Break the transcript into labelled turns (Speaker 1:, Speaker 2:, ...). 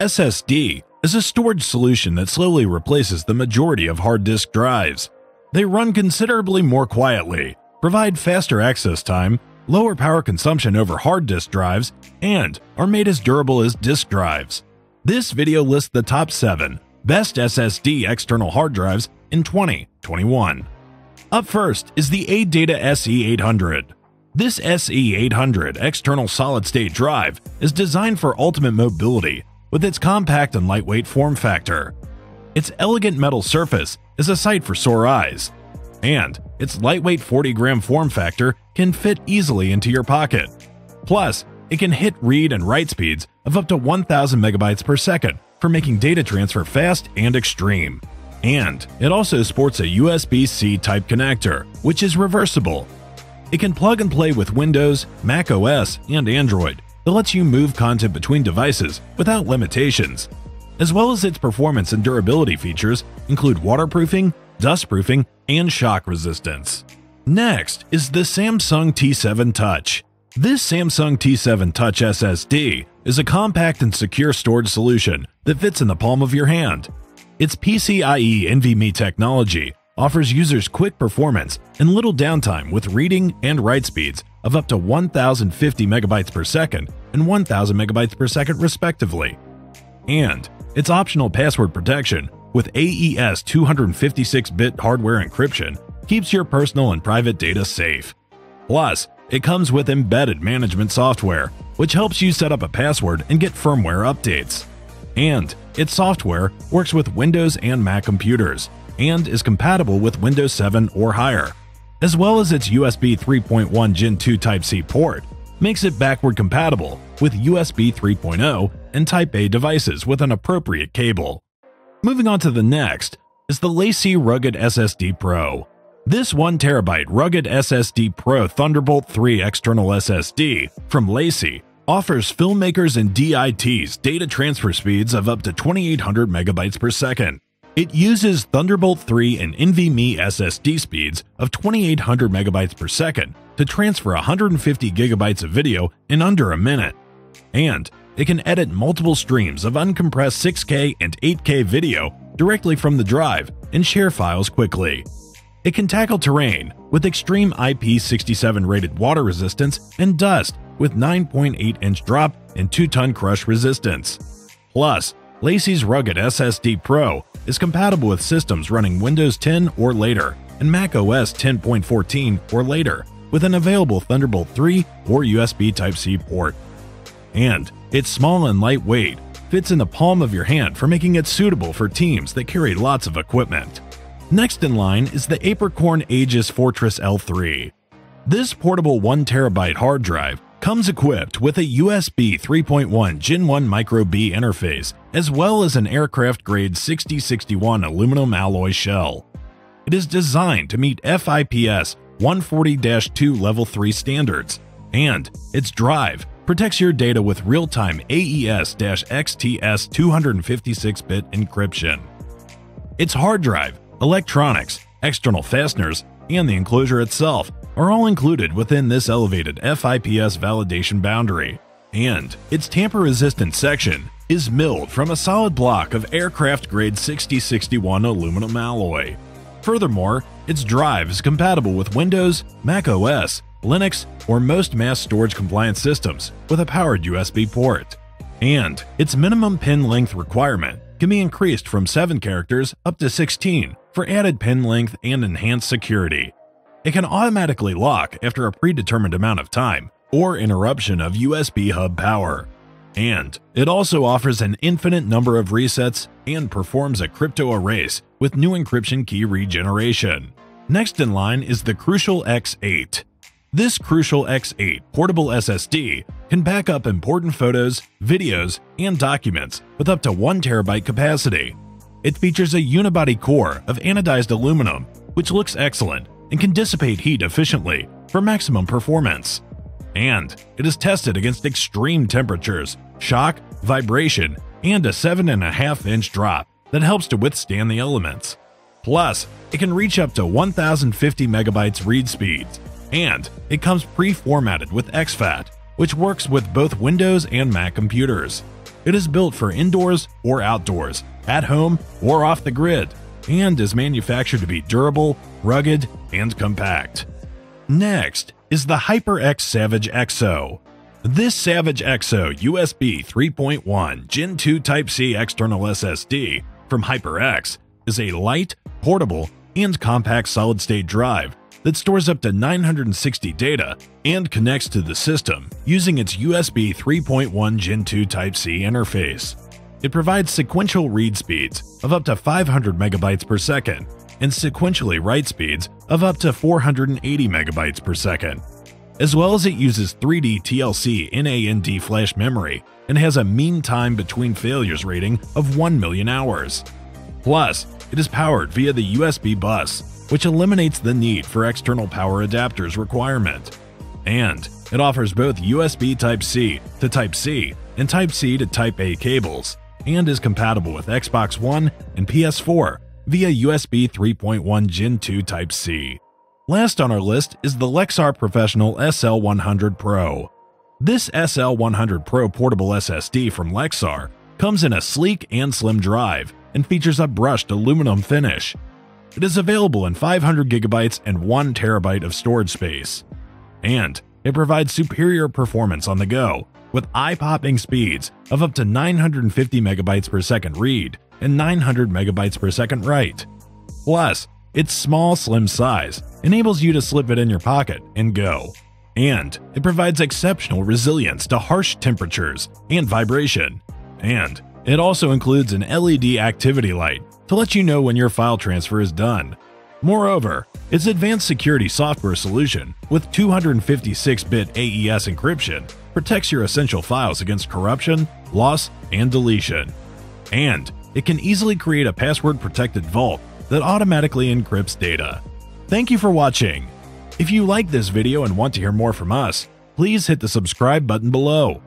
Speaker 1: SSD is a storage solution that slowly replaces the majority of hard disk drives. They run considerably more quietly, provide faster access time, lower power consumption over hard disk drives, and are made as durable as disk drives. This video lists the top 7 best SSD external hard drives in 2021. Up first is the ADATA SE800. This SE800 external solid state drive is designed for ultimate mobility with its compact and lightweight form factor. Its elegant metal surface is a sight for sore eyes, and its lightweight 40 gram form factor can fit easily into your pocket. Plus, it can hit read and write speeds of up to 1000 megabytes per second for making data transfer fast and extreme. And it also sports a USB C type connector, which is reversible. It can plug and play with Windows, Mac OS, and Android, that lets you move content between devices without limitations. As well as its performance and durability features include waterproofing, dustproofing, and shock resistance. Next is the Samsung T7 Touch. This Samsung T7 Touch SSD is a compact and secure storage solution that fits in the palm of your hand. Its PCIe NVMe technology offers users quick performance and little downtime with reading and write speeds of up to 1050 megabytes per second and 1000 megabytes per second respectively. And its optional password protection with AES 256-bit hardware encryption keeps your personal and private data safe. Plus, it comes with embedded management software, which helps you set up a password and get firmware updates. And its software works with Windows and Mac computers, and is compatible with Windows 7 or higher as well as its USB 3.1 Gen 2 Type-C port, makes it backward compatible with USB 3.0 and Type-A devices with an appropriate cable. Moving on to the next is the LaCie Rugged SSD Pro. This 1TB Rugged SSD Pro Thunderbolt 3 external SSD from LaCie offers filmmakers and DITs data transfer speeds of up to 2800 megabytes per second it uses Thunderbolt 3 and NVMe SSD speeds of 2800 megabytes per second to transfer 150 gigabytes of video in under a minute. And it can edit multiple streams of uncompressed 6K and 8K video directly from the drive and share files quickly. It can tackle terrain with extreme IP67 rated water resistance and dust with 9.8 inch drop and 2 ton crush resistance. Plus, LaCie's rugged SSD Pro is compatible with systems running Windows 10 or later and Mac OS 10.14 or later with an available Thunderbolt 3 or USB Type-C port. And it's small and lightweight, fits in the palm of your hand for making it suitable for teams that carry lots of equipment. Next in line is the Apricorn Aegis Fortress L3. This portable 1TB hard drive comes equipped with a USB 3.1 Gen 1 Micro B interface, as well as an aircraft grade 6061 aluminum alloy shell. It is designed to meet FIPS 140 2 Level 3 standards, and its drive protects your data with real time AES XTS 256 bit encryption. Its hard drive, electronics, external fasteners, and the enclosure itself are all included within this elevated FIPS validation boundary, and its tamper-resistant section is milled from a solid block of aircraft-grade 6061 aluminum alloy. Furthermore, its drive is compatible with Windows, Mac OS, Linux, or most mass storage compliant systems with a powered USB port. And its minimum pin length requirement can be increased from 7 characters up to 16 for added pin length and enhanced security. It can automatically lock after a predetermined amount of time or interruption of USB hub power. And it also offers an infinite number of resets and performs a crypto erase with new encryption key regeneration. Next in line is the Crucial X8. This Crucial X8 portable SSD can back up important photos, videos, and documents with up to 1 terabyte capacity. It features a unibody core of anodized aluminum, which looks excellent and can dissipate heat efficiently for maximum performance. And it is tested against extreme temperatures, shock, vibration, and a 7.5 inch drop that helps to withstand the elements. Plus, it can reach up to 1050 megabytes read speeds, and it comes pre formatted with exFAT, which works with both Windows and Mac computers. It is built for indoors or outdoors, at home or off the grid, and is manufactured to be durable, rugged, and compact. Next is the HyperX Savage Exo. This Savage Exo USB 3.1 Gen 2 Type-C external SSD from HyperX is a light, portable, and compact solid-state drive that stores up to 960 data and connects to the system using its USB 3.1 Gen 2 Type-C interface. It provides sequential read speeds of up to 500 megabytes per second and sequentially write speeds of up to 480 megabytes per second. As well as it uses 3D TLC NAND flash memory and has a mean time between failures rating of 1 million hours. Plus, it is powered via the USB bus, which eliminates the need for external power adapters requirement. And it offers both USB Type-C to Type-C and Type-C to Type-A cables, and is compatible with Xbox One and PS4 via USB 3.1 Gen 2 Type-C. Last on our list is the Lexar Professional SL100 Pro. This SL100 Pro portable SSD from Lexar comes in a sleek and slim drive and features a brushed aluminum finish. It is available in 500GB and 1TB of storage space. And it provides superior performance on the go, with eye-popping speeds of up to 950 megabytes per second read and 900 megabytes per second write. Plus, its small, slim size enables you to slip it in your pocket and go. And it provides exceptional resilience to harsh temperatures and vibration. And it also includes an LED activity light to let you know when your file transfer is done. Moreover, its advanced security software solution with 256-bit AES encryption protects your essential files against corruption, loss, and deletion. And it can easily create a password-protected vault that automatically encrypts data. Thank you for watching. If you like this video and want to hear more from us, please hit the subscribe button below.